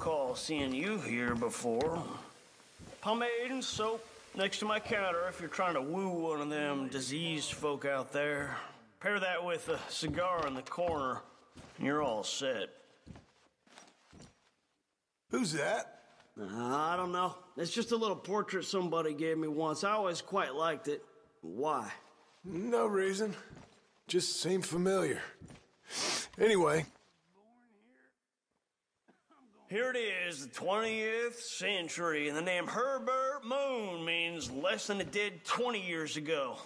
recall seeing you here before. Pomade and soap next to my counter if you're trying to woo one of them diseased folk out there. Pair that with a cigar in the corner, and you're all set. Who's that? Uh, I don't know. It's just a little portrait somebody gave me once. I always quite liked it. Why? No reason. Just seemed familiar. Anyway, Here it is, the 20th century, and the name Herbert Moon means less than it did 20 years ago.